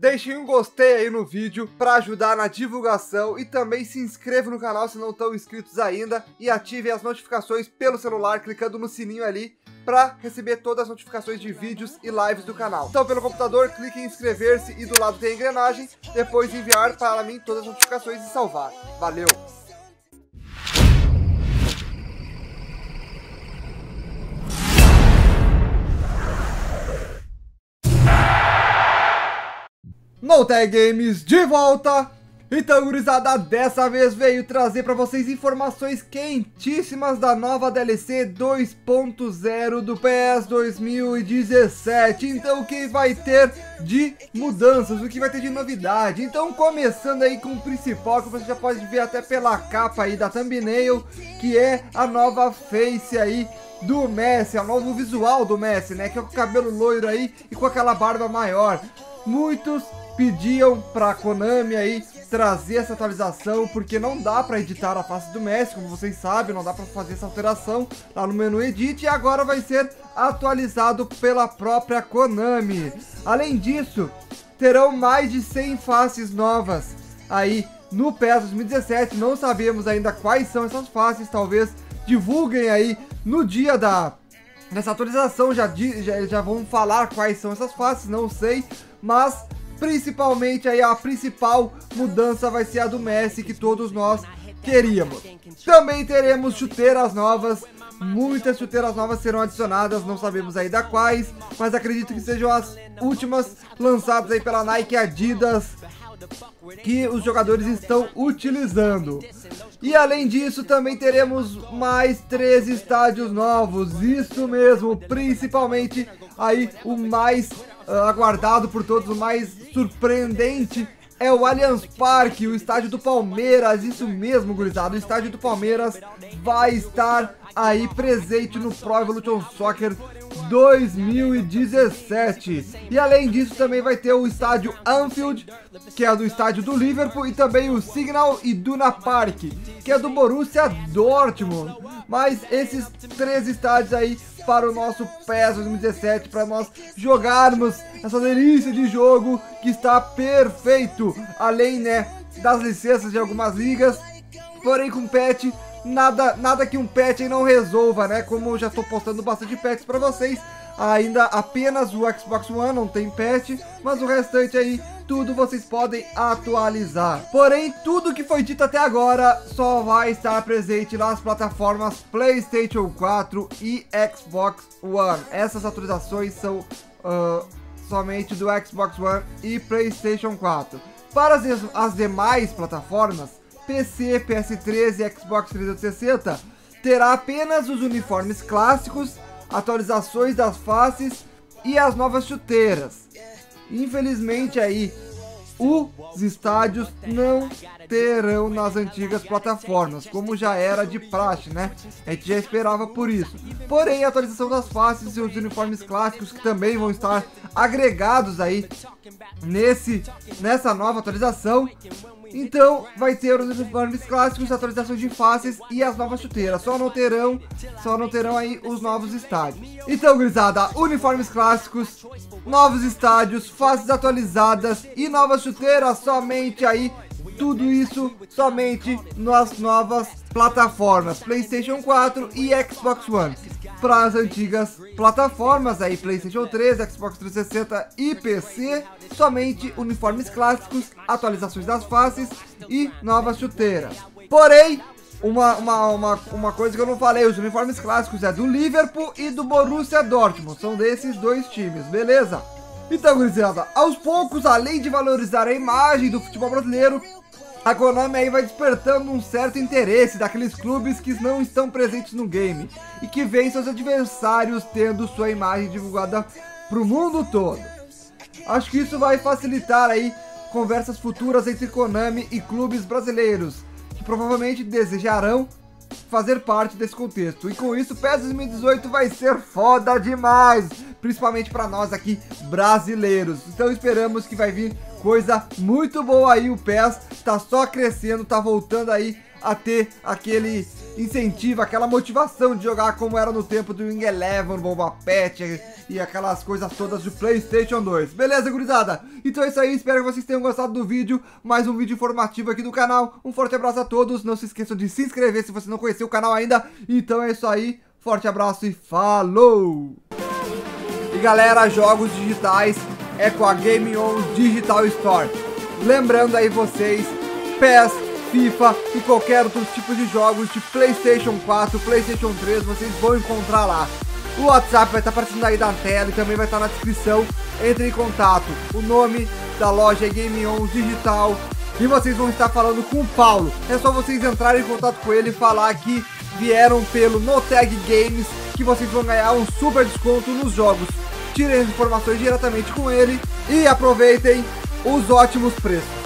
Deixem um gostei aí no vídeo para ajudar na divulgação e também se inscreva no canal se não estão inscritos ainda e ativem as notificações pelo celular clicando no sininho ali para receber todas as notificações de vídeos e lives do canal. Então pelo computador clique em inscrever-se e do lado tem a engrenagem, depois enviar para mim todas as notificações e salvar. Valeu! No Tag Games de volta! Então, gurizada, dessa vez veio trazer para vocês informações quentíssimas da nova DLC 2.0 do PS 2017. Então, o que vai ter de mudanças, o que vai ter de novidade. Então, começando aí com o principal, que você já pode ver até pela capa aí da thumbnail, que é a nova face aí do Messi, é o novo visual do Messi, né? Que é com o cabelo loiro aí e com aquela barba maior. Muitos pediam pra Konami aí trazer essa atualização, porque não dá para editar a face do Messi, como vocês sabem, não dá para fazer essa alteração lá no menu Edit, e agora vai ser atualizado pela própria Konami. Além disso, terão mais de 100 faces novas aí no PES 2017, não sabemos ainda quais são essas faces, talvez divulguem aí no dia da nessa atualização, já, já, já vão falar quais são essas faces, não sei, mas Principalmente aí a principal mudança vai ser a do Messi que todos nós queríamos. Também teremos chuteiras novas, muitas chuteiras novas serão adicionadas, não sabemos ainda quais, mas acredito que sejam as últimas lançadas aí pela Nike Adidas que os jogadores estão utilizando. E além disso, também teremos mais três estádios novos, isso mesmo, principalmente aí o mais uh, aguardado por todos, o mais surpreendente é o Allianz Parque, o estádio do Palmeiras, isso mesmo, gurizada, o estádio do Palmeiras vai estar aí presente no Pro Evolution Soccer 2017. E além disso, também vai ter o estádio Anfield, que é do estádio do Liverpool, e também o Signal Iduna Park, que é do Borussia Dortmund. Mas esses três estádios aí para o nosso PES 2017, para nós jogarmos essa delícia de jogo que está perfeito. Além, né, das licenças de algumas ligas, porém com patch nada, nada que um patch não resolva, né? Como eu já estou postando bastante patches para vocês, ainda apenas o Xbox One não tem patch, mas o restante aí tudo vocês podem atualizar. Porém, tudo que foi dito até agora só vai estar presente nas plataformas PlayStation 4 e Xbox One. Essas atualizações são uh, somente do Xbox One e PlayStation 4. Para as, as demais plataformas, PC, PS3 e Xbox 360, terá apenas os uniformes clássicos, atualizações das faces e as novas chuteiras. Infelizmente aí, os estádios não terão nas antigas plataformas, como já era de praxe, né? A gente já esperava por isso. Porém, a atualização das faces e os uniformes clássicos que também vão estar agregados aí nesse nessa nova atualização então, vai ter os uniformes clássicos, atualizações de faces e as novas chuteiras. Só não terão, só não terão aí os novos estádios. Então, gurizada, uniformes clássicos, novos estádios, faces atualizadas e novas chuteiras somente aí tudo isso somente nas novas plataformas PlayStation 4 e Xbox One para as antigas plataformas aí PlayStation 3, Xbox 360 e PC, somente uniformes clássicos, atualizações das faces e novas chuteiras. Porém, uma, uma, uma, uma coisa que eu não falei, os uniformes clássicos é do Liverpool e do Borussia Dortmund, são desses dois times, beleza? Então, gurizada, aos poucos, além de valorizar a imagem do futebol brasileiro, a Konami aí vai despertando um certo interesse daqueles clubes que não estão presentes no game e que veem seus adversários tendo sua imagem divulgada para o mundo todo. Acho que isso vai facilitar aí conversas futuras entre Konami e clubes brasileiros, que provavelmente desejarão fazer parte desse contexto. E com isso, PES 2018 vai ser foda demais, principalmente para nós aqui brasileiros. Então esperamos que vai vir coisa muito boa aí, o PES tá só crescendo, tá voltando aí a ter aquele incentiva, aquela motivação de jogar como era no tempo do Wing Eleven, Bomba Pet e aquelas coisas todas do Playstation 2. Beleza, gurizada? Então é isso aí, espero que vocês tenham gostado do vídeo, mais um vídeo informativo aqui do canal. Um forte abraço a todos, não se esqueçam de se inscrever se você não conheceu o canal ainda. Então é isso aí, forte abraço e falou! E galera, jogos digitais é com a Game On Digital Store. Lembrando aí vocês, PES, FIFA e qualquer outro tipo de jogos de Playstation 4, Playstation 3, vocês vão encontrar lá. O WhatsApp vai estar aparecendo aí na tela e também vai estar na descrição. Entre em contato. O nome da loja é Game On Digital. E vocês vão estar falando com o Paulo. É só vocês entrarem em contato com ele e falar que vieram pelo Noteg Games que vocês vão ganhar um super desconto nos jogos. Tirem as informações diretamente com ele e aproveitem os ótimos preços.